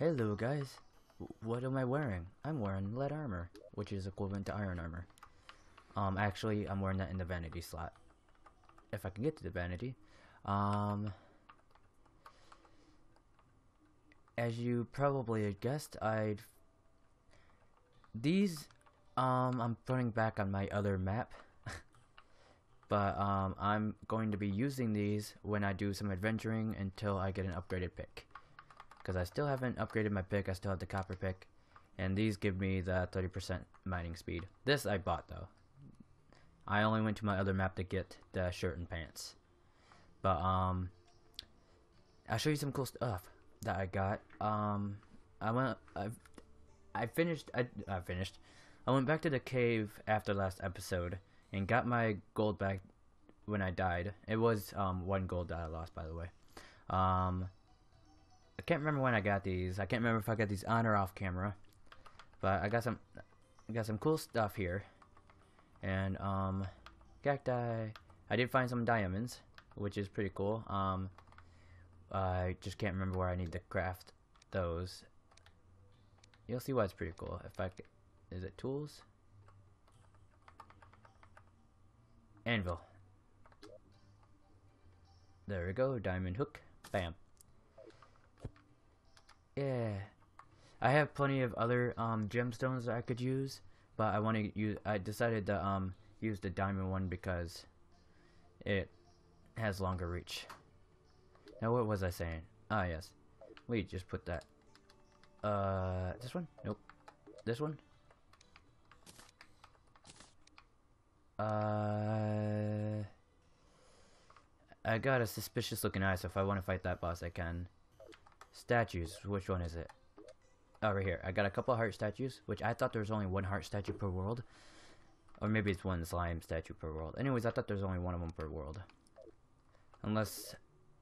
Hello guys, what am I wearing? I'm wearing lead armor, which is equivalent to iron armor. Um, actually, I'm wearing that in the vanity slot. If I can get to the vanity. Um, as you probably guessed, I'd... These, um, I'm putting back on my other map. but, um, I'm going to be using these when I do some adventuring until I get an upgraded pick because I still haven't upgraded my pick. I still have the copper pick, and these give me the 30% mining speed. This I bought though. I only went to my other map to get the shirt and pants. But um, I'll show you some cool stuff that I got. Um, I went. I I finished. I I finished. I went back to the cave after last episode and got my gold back when I died. It was um one gold that I lost, by the way. Um, I can't remember when I got these. I can't remember if I got these on or off camera. But I got some I got some cool stuff here. And um cacti I did find some diamonds, which is pretty cool. Um I just can't remember where I need to craft those. You'll see why it's pretty cool. If I is it tools? Anvil. There we go, diamond hook. Bam. Yeah. I have plenty of other um, gemstones I could use, but I want to use. I decided to um, use the diamond one because it has longer reach. Now, what was I saying? Ah, yes. Wait, just put that. Uh, this one? Nope. This one? Uh, I got a suspicious looking eye, so if I want to fight that boss, I can. Statues. Which one is it? Oh, right here. I got a couple of heart statues, which I thought there was only one heart statue per world. Or maybe it's one slime statue per world. Anyways, I thought there was only one of them per world. Unless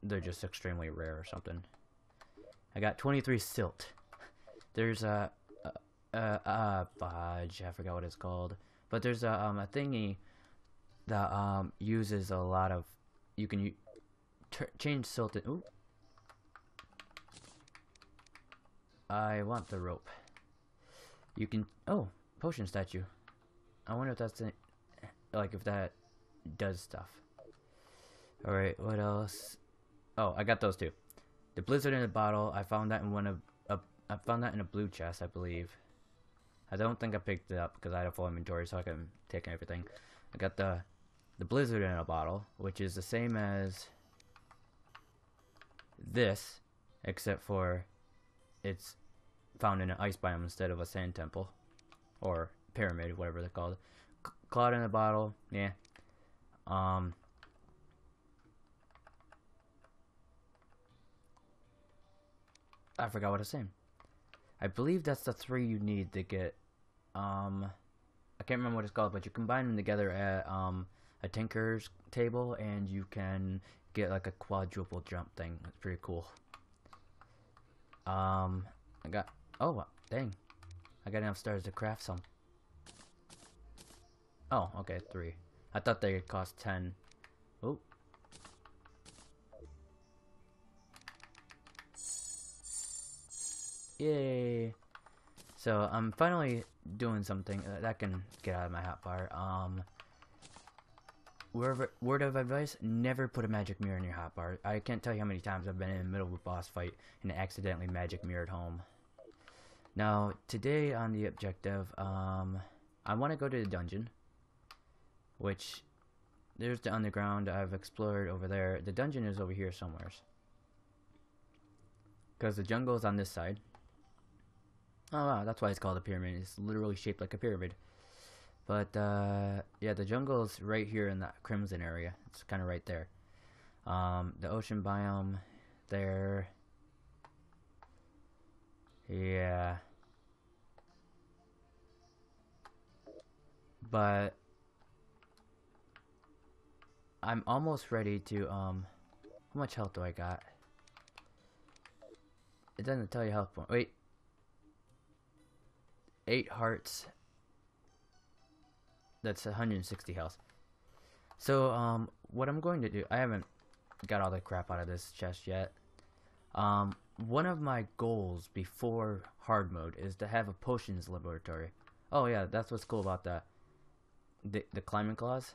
they're just extremely rare or something. I got 23 silt. There's a... Uh, uh, uh, fudge. I forgot what it's called. But there's a, um, a thingy that um, uses a lot of... You can change silt... Ooh, I want the rope. You can. Oh, potion statue. I wonder if that's the, like if that does stuff. All right, what else? Oh, I got those two. The blizzard in a bottle. I found that in one of. Uh, I found that in a blue chest, I believe. I don't think I picked it up because I had a full inventory, so I can take everything. I got the the blizzard in a bottle, which is the same as this, except for it's found in an ice biome instead of a sand temple or pyramid, whatever they're called. C cloud in a bottle, yeah. Um. I forgot what I was saying. I believe that's the three you need to get. Um, I can't remember what it's called, but you combine them together at um a tinker's table, and you can get like a quadruple jump thing. It's pretty cool. Um, I got. Oh, dang. I got enough stars to craft some. Oh, okay, three. I thought they cost ten. Oh. Yay. So, I'm finally doing something uh, that can get out of my hotbar. Um, word of advice, never put a magic mirror in your hotbar. I can't tell you how many times I've been in the middle of a boss fight and accidentally magic mirrored home. Now, today on the objective, um, I want to go to the dungeon, which, there's the underground I've explored over there. The dungeon is over here somewhere. Because the jungle is on this side. Oh wow, that's why it's called a pyramid. It's literally shaped like a pyramid. But, uh, yeah, the jungle is right here in that crimson area. It's kind of right there. Um, the ocean biome there. Yeah. But I'm almost ready to um how much health do I got? It doesn't tell you health point. Wait. Eight hearts. That's 160 health. So um what I'm going to do I haven't got all the crap out of this chest yet. Um one of my goals before hard mode is to have a potions laboratory. Oh yeah, that's what's cool about the the, the climbing claws.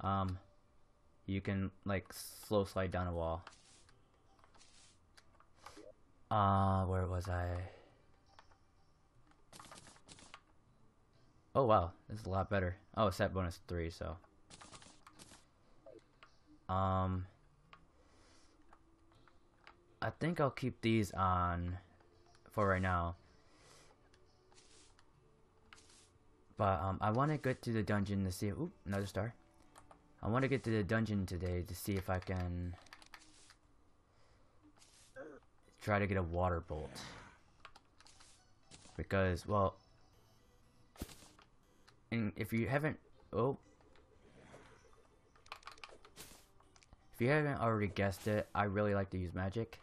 Um, you can like slow slide down a wall. Uh, where was I? Oh wow, this is a lot better. Oh, set bonus three, so. Um, I think I'll keep these on for right now. But um, I want to get to the dungeon to see. Oop, another star. I want to get to the dungeon today to see if I can try to get a water bolt. Because, well, and if you haven't, oh, if you haven't already guessed it, I really like to use magic.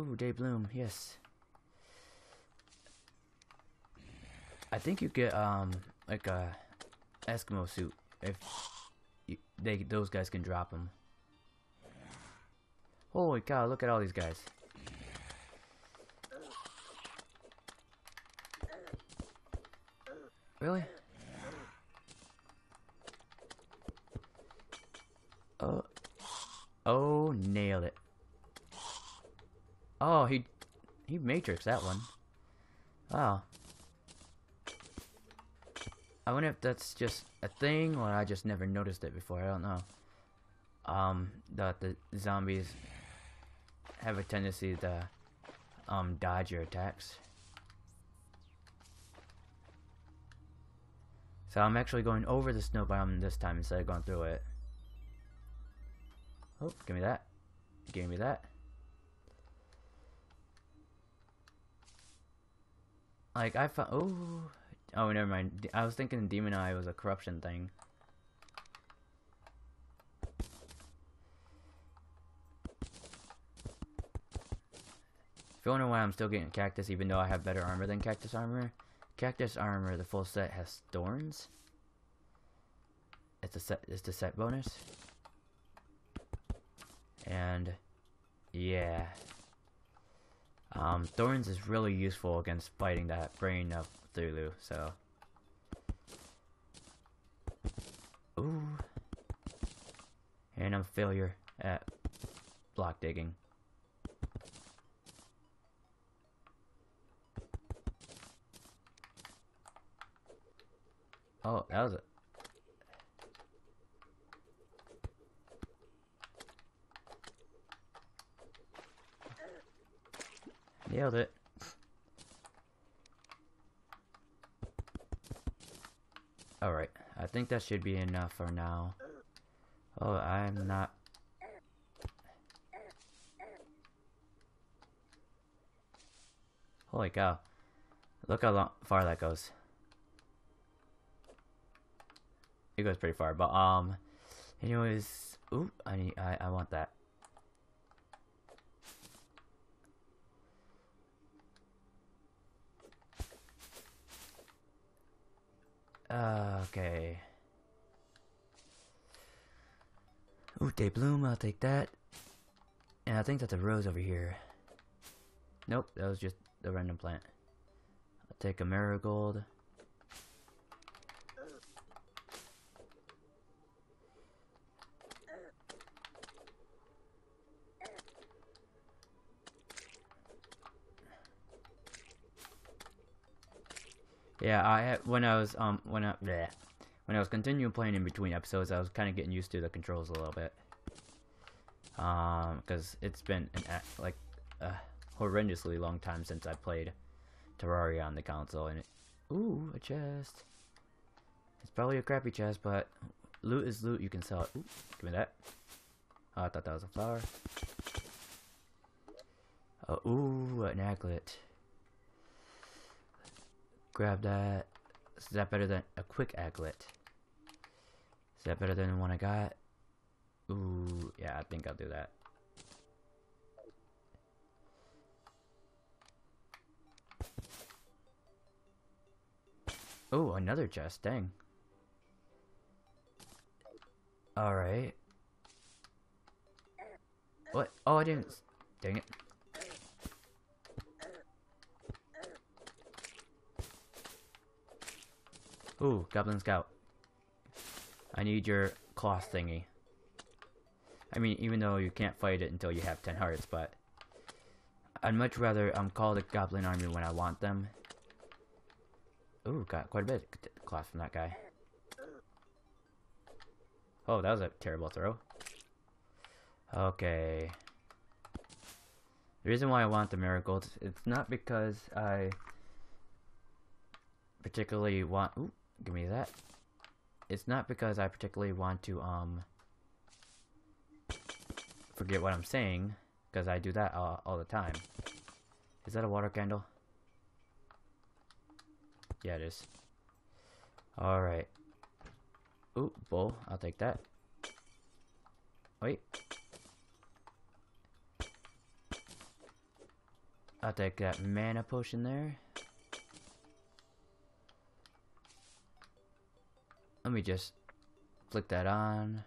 Ooh, Daybloom, yes. I think you get um like a Eskimo suit if you, they those guys can drop them. Holy cow! Look at all these guys. Really? Oh. Oh, nailed it. Oh, he he matrix that one. Wow. I wonder if that's just a thing or I just never noticed it before. I don't know. Um, that the zombies have a tendency to um dodge your attacks. So I'm actually going over the snow biome this time instead of going through it. Oh, give me that. Give me that. Like I found. Oh, Oh, never mind. I was thinking Demon Eye was a corruption thing. If you wonder why I'm still getting Cactus even though I have better armor than Cactus armor, Cactus armor, the full set, has thorns. It's a set. It's the set bonus. And yeah, um, thorns is really useful against fighting that brain of Cthulhu, so. Ooh. And I'm a failure at block digging. Oh, that was it. Nailed it. Alright, I think that should be enough for now. Oh, I'm not... Holy cow. Look how long, far that goes. It goes pretty far, but, um... Anyways... Ooh, I need, I, I want that. Ah, okay. Ooh, bloom. I'll take that. And I think that's a rose over here. Nope, that was just a random plant. I'll take a marigold. Yeah, I when I was um when I bleh, when I was continuing playing in between episodes, I was kind of getting used to the controls a little bit. Um, because it's been an like a horrendously long time since I played Terraria on the console, and it, ooh, a chest. It's probably a crappy chest, but loot is loot. You can sell it. Ooh, give me that. Oh, I thought that was a flower. Oh, ooh, an aglet. Grab that. Is that better than a quick aglet? Is that better than the one I got? Ooh, yeah, I think I'll do that. Oh, another chest, dang. Alright. What? Oh, I didn't. Dang it. Ooh, Goblin Scout. I need your cloth thingy. I mean, even though you can't fight it until you have 10 hearts, but... I'd much rather um, call the Goblin Army when I want them. Ooh, got quite a bit of cloth from that guy. Oh, that was a terrible throw. Okay. The reason why I want the marigolds, it's not because I particularly want... Ooh, give me that. It's not because I particularly want to, um... Forget what I'm saying, because I do that all, all the time. Is that a water candle? Yeah, it is. Alright. Ooh, bull. I'll take that. Wait. I'll take that mana potion there. Let me just flick that on.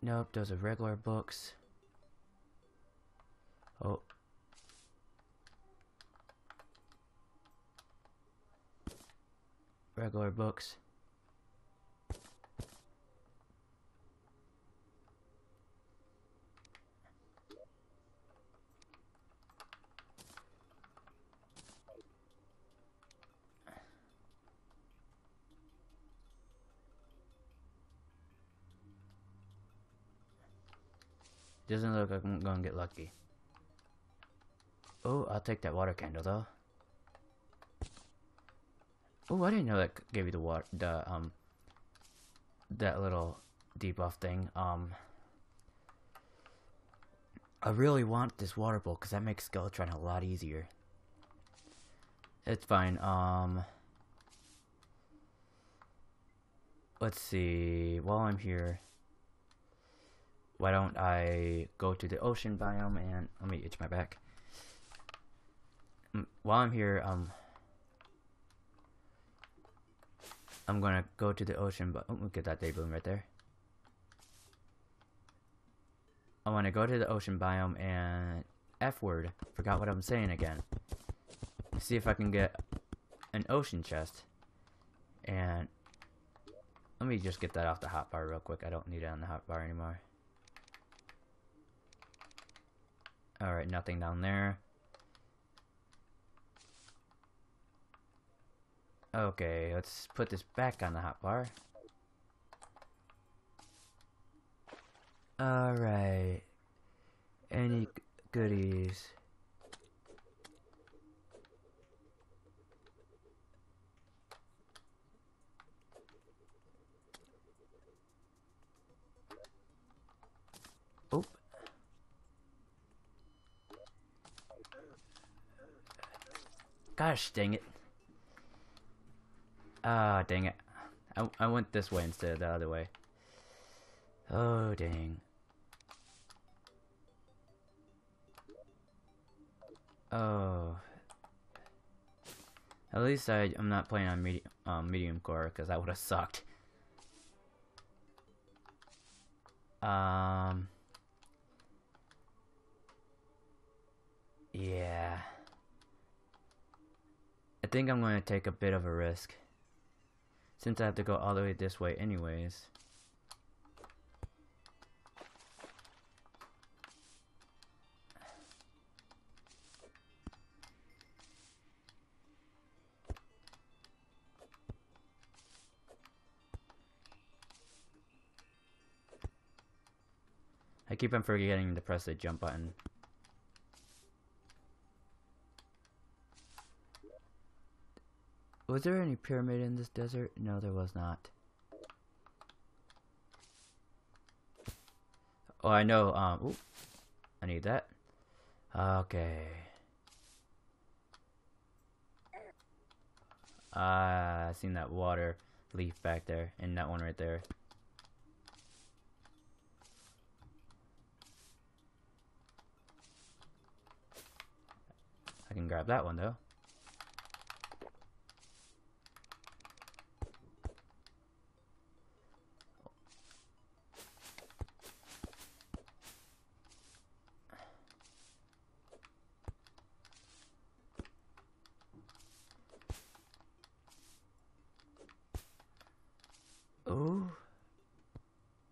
Nope, those are regular books. Oh. Regular books. Doesn't look like I'm gonna get lucky. Oh, I'll take that water candle though. Oh, I didn't know that gave you the water, the um, that little debuff thing. Um, I really want this water bolt because that makes Skeletron a lot easier. It's fine. Um, let's see. While I'm here, why don't I go to the ocean biome and let me itch my back. Mm, while I'm here, um, I'm gonna go to the ocean, but oh, look at that day bloom right there. I want to go to the ocean biome and F word. Forgot what I'm saying again. See if I can get an ocean chest. And let me just get that off the hotbar real quick. I don't need it on the hotbar anymore. Alright, nothing down there. Okay, let's put this back on the hotbar. Alright. Any goodies? Gosh dang it. Ah, dang it. I, I went this way instead of the other way. Oh, dang. Oh. At least I, I'm not playing on medium, um, medium core, because that would have sucked. Um... Yeah. I think I'm going to take a bit of a risk. Since I have to go all the way this way anyways. I keep on forgetting to press the jump button. Was there any pyramid in this desert? No, there was not. Oh, I know. Um, ooh, I need that. Okay. Ah, uh, I seen that water leaf back there, and that one right there. I can grab that one though.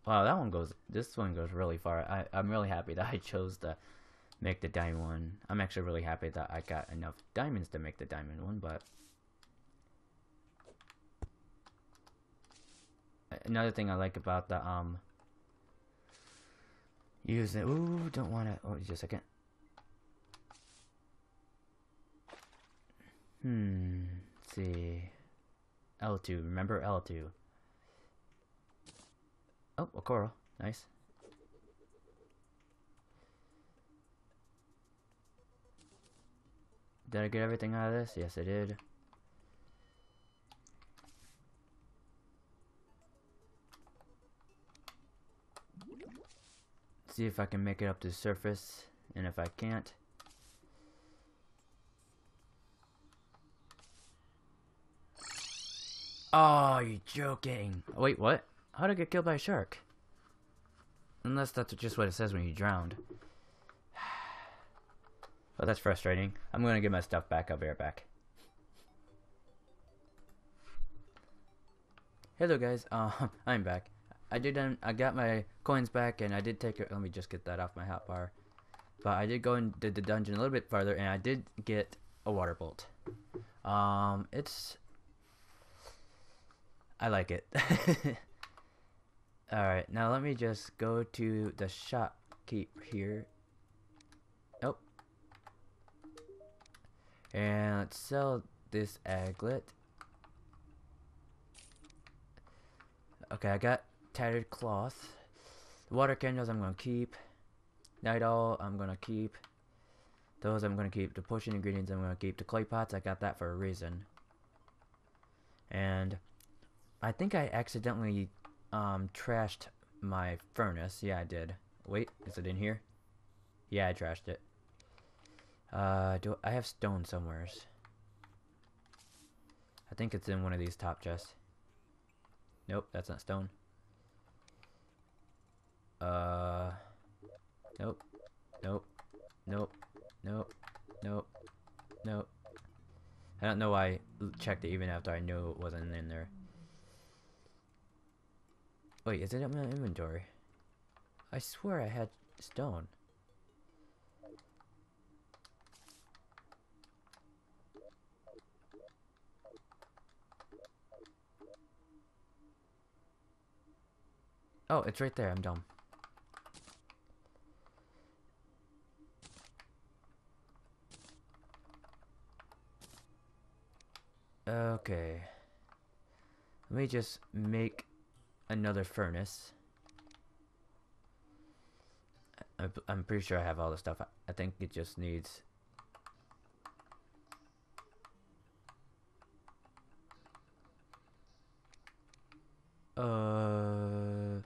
Wow, that one goes. This one goes really far. I I'm really happy that I chose to make the diamond one. I'm actually really happy that I got enough diamonds to make the diamond one, but. Another thing I like about the um using ooh don't want to oh just a second hmm let's see L2 remember L2 oh a coral nice did I get everything out of this yes I did see if I can make it up to the surface and if I can't Oh, you're joking. Wait, what? How did I get killed by a shark? Unless that's just what it says when you drowned. Well, that's frustrating. I'm gonna get my stuff back. I'll be right back. Hello guys, uh, I'm back. I did. Um, I got my coins back, and I did take. Let me just get that off my hotbar. But I did go and did the dungeon a little bit farther, and I did get a water bolt. Um, it's. I like it. Alright, now let me just go to the shopkeep here. Nope. And let's sell this aglet. Okay, I got tattered cloth. Water candles I'm gonna keep. Night owl I'm gonna keep. Those I'm gonna keep. The potion ingredients I'm gonna keep. The clay pots I got that for a reason. And I think I accidentally um, trashed my furnace. Yeah, I did. Wait, is it in here? Yeah, I trashed it. Uh, do I have stone somewheres? I think it's in one of these top chests. Nope, that's not stone. Uh, nope, nope, nope, nope, nope, nope. I don't know why I checked it even after I knew it wasn't in there. Wait, is it in my inventory? I swear I had stone. Oh, it's right there. I'm dumb. Okay. Let me just make another furnace. I'm pretty sure I have all the stuff. I think it just needs... Uh...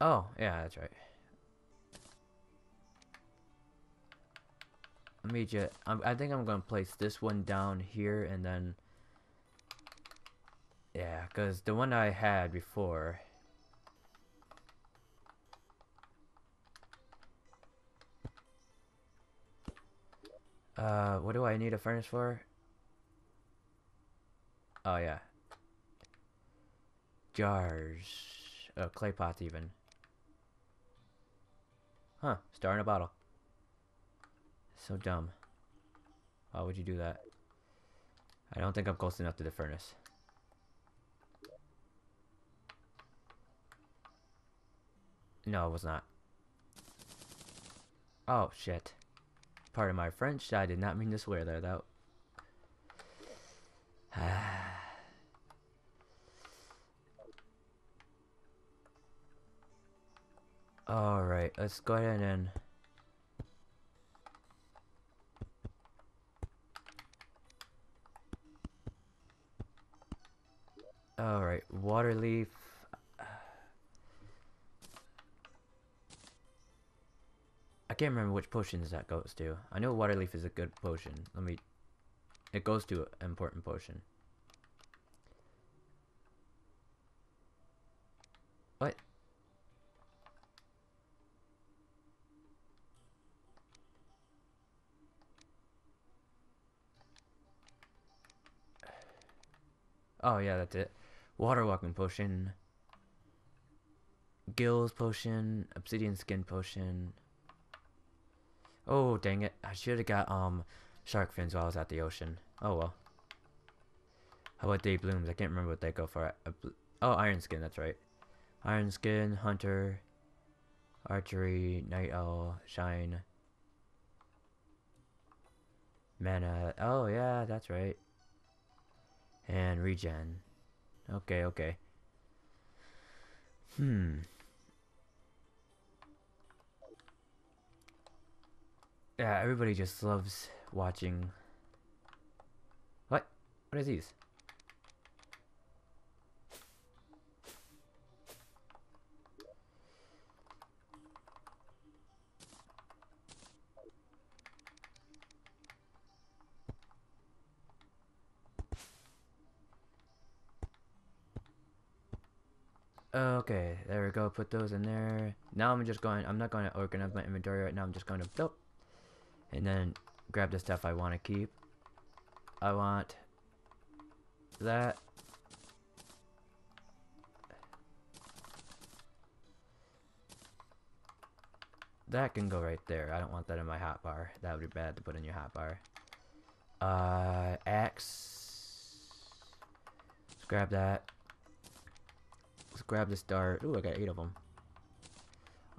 Oh, yeah, that's right. Let just, I think I'm going to place this one down here and then, yeah, because the one I had before, uh, what do I need a furnace for? Oh, yeah. Jars. Oh, clay pots even. Huh, star in a bottle. So dumb. Why would you do that? I don't think I'm close enough to the furnace. No, it was not. Oh, shit. Part of my French, I did not mean to swear there, though. Alright, let's go ahead and... can't remember which potions that goes to. I know water leaf is a good potion. Let me... It goes to an important potion. What? Oh yeah, that's it. Water walking potion. Gills potion. Obsidian skin potion. Oh dang it! I should have got um shark fins while I was at the ocean. Oh well. How about day blooms? I can't remember what they go for. Oh, iron skin. That's right. Iron skin, hunter, archery, night owl, shine, mana. Oh yeah, that's right. And regen. Okay, okay. Hmm. Yeah, everybody just loves watching. What? What is these? Okay, there we go. Put those in there. Now I'm just going, I'm not going to organize my inventory right now. I'm just going to, dope. And then grab the stuff I want to keep. I want that. That can go right there. I don't want that in my hotbar. That would be bad to put in your hotbar. Uh, axe. Let's grab that. Let's grab this dart. Ooh, I got eight of them.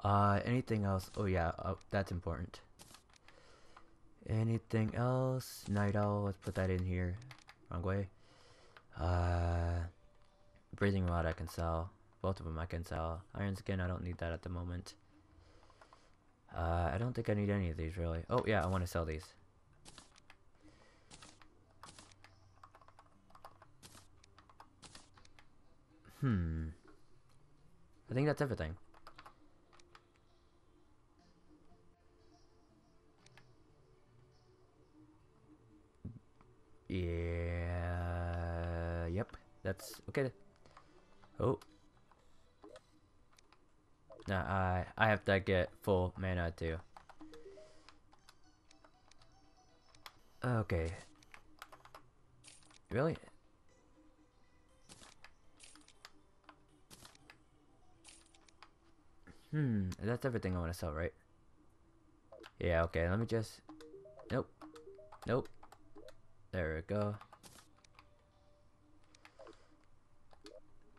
Uh, anything else? Oh yeah, oh, that's important. Anything else? Night owl. Let's put that in here. Wrong way. Uh, breathing rod I can sell. Both of them I can sell. Iron skin I don't need that at the moment. Uh, I don't think I need any of these really. Oh yeah, I want to sell these. Hmm. I think that's everything. Okay. Oh. Nah, I I have to get full mana too. Okay. Really? Hmm, that's everything I want to sell, right? Yeah, okay, let me just... Nope. Nope. There we go.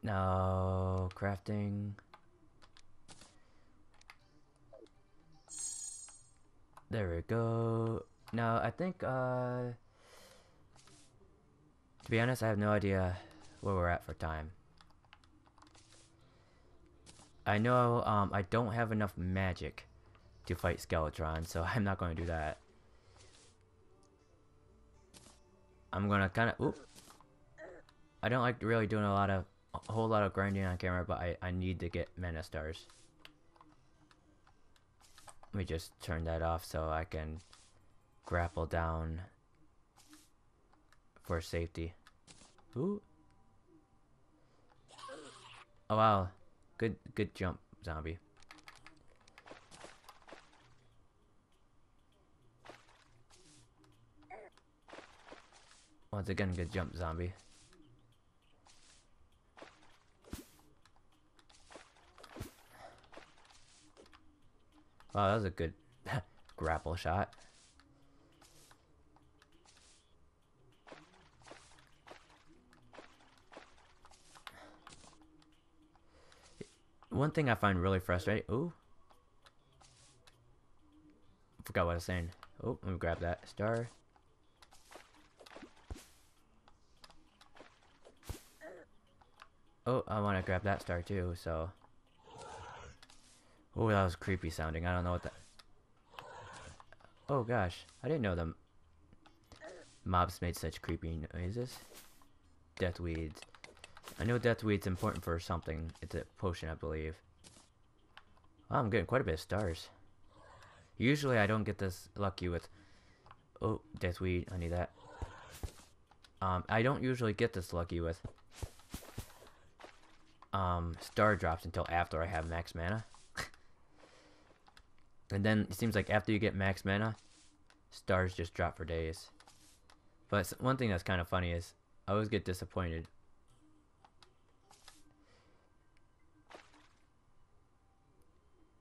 No, crafting. There we go. Now, I think, uh... To be honest, I have no idea where we're at for time. I know um, I don't have enough magic to fight Skeletron, so I'm not going to do that. I'm going to kind of... Oop. I don't like really doing a lot of... A whole lot of grinding on camera, but I, I need to get mana stars. Let me just turn that off so I can grapple down for safety. Ooh. Oh wow. Good, good jump, zombie. Once again, good jump, zombie. Wow, that was a good grapple shot. One thing I find really frustrating. Ooh. Forgot what I was saying. Oh, let me grab that star. Oh, I want to grab that star too, so. Oh, that was creepy sounding. I don't know what that. Oh gosh, I didn't know the mobs made such creepy noises. Deathweeds. I know Deathweed's important for something. It's a potion, I believe. Oh, I'm getting quite a bit of stars. Usually I don't get this lucky with... Oh, Deathweed, I need that. Um, I don't usually get this lucky with... Um, star drops until after I have max mana. And then it seems like after you get max mana, stars just drop for days. But one thing that's kind of funny is I always get disappointed.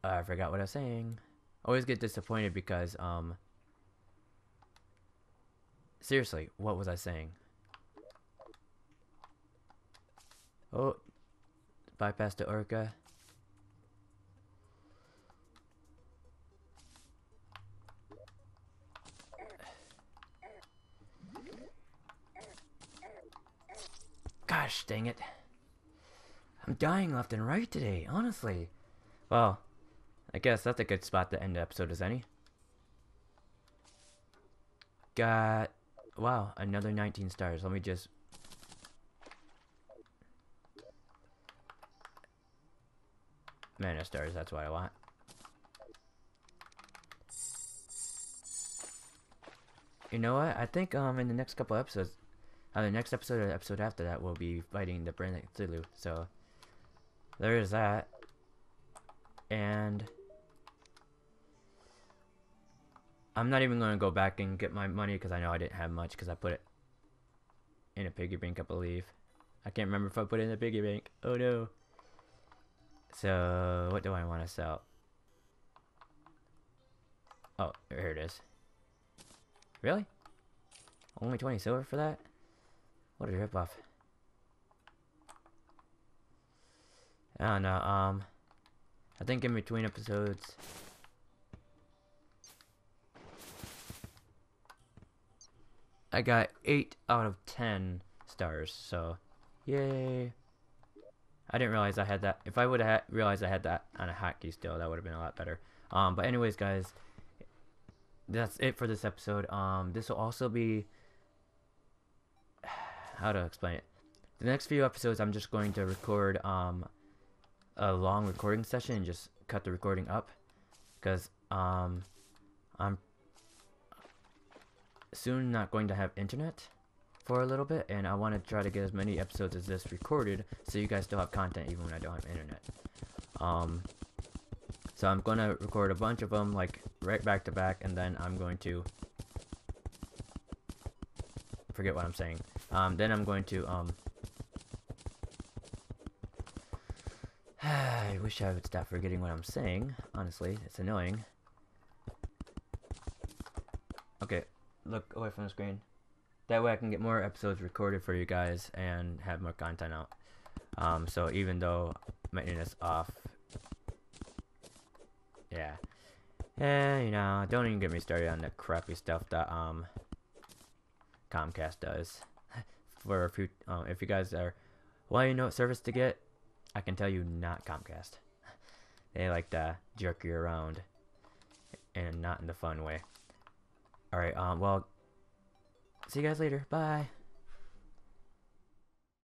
Uh, I forgot what I was saying. I always get disappointed because, um, seriously, what was I saying? Oh, bypass the Orca. Gosh dang it. I'm dying left and right today, honestly. Well, I guess that's a good spot to end the episode as any. Got... Wow, another 19 stars. Let me just... Mana stars, that's what I want. You know what? I think um in the next couple episodes, uh, the next episode or the episode after that, we'll be fighting the Brain Cthulhu. So there is that. And I'm not even going to go back and get my money because I know I didn't have much because I put it in a piggy bank, I believe. I can't remember if I put it in a piggy bank. Oh no. So, what do I want to sell? Oh, here it is. Really? Only 20 silver for that? What a ripoff. I don't know, um... I think in between episodes... I got 8 out of 10 stars, so... Yay! I didn't realize I had that. If I would have realized I had that on a hotkey still, that would have been a lot better. Um, but anyways, guys, that's it for this episode. Um, this will also be how to explain it. The next few episodes, I'm just going to record um a long recording session and just cut the recording up because um I'm soon not going to have internet for a little bit and I want to try to get as many episodes as this recorded so you guys still have content even when I don't have internet. Um so I'm going to record a bunch of them like right back to back and then I'm going to forget what I'm saying. Um, then I'm going to um I wish I would stop forgetting what I'm saying. Honestly, it's annoying. Okay, look away from the screen. That way I can get more episodes recorded for you guys and have more content out. Um, so even though my internet's off, yeah. Yeah, you know, don't even get me started on the crappy stuff that um Comcast does. For a few, um, if you guys are, well, you know what service to get, I can tell you not Comcast. they like to jerk you around, and not in the fun way. All right, um, well, see you guys later. Bye.